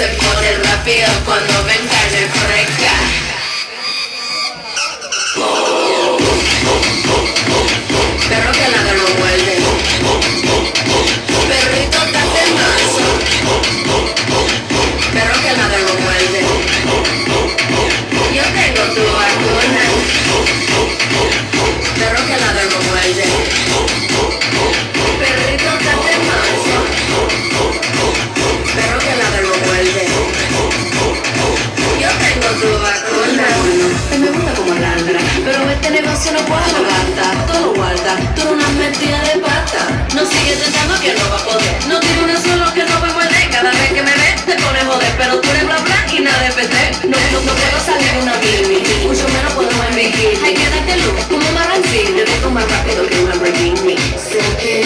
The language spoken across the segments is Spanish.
se pone rápido cuando ven no puede lo todo lo guarda, tú una metida de pata. No sigue intentando que no va a poder, no tiene uno solo que no me muerde, cada vez que me ve te pone joder, pero tú eres bla bla y nada de PT. No, no, no puedo salir una bibi, mucho menos puedo en bikini. Hay que darte luz, como marrancín, te dejo más rápido que un Lamborghini. Sé que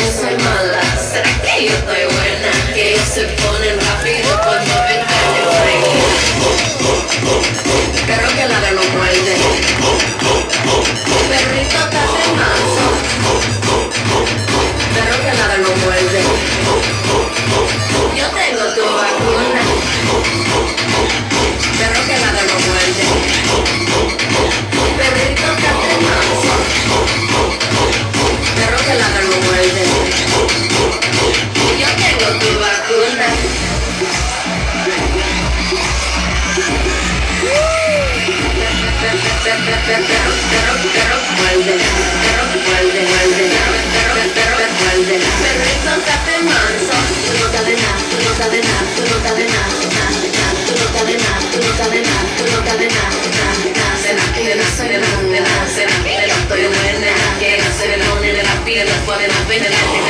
buena. Que no se le pone la pide, la pone la pide, la